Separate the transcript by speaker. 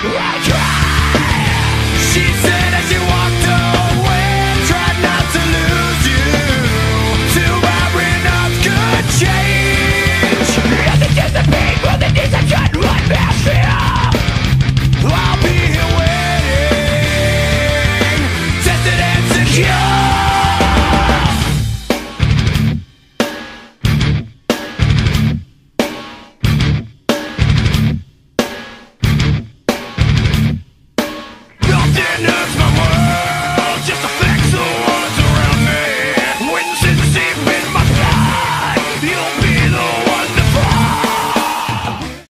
Speaker 1: I can't Defenders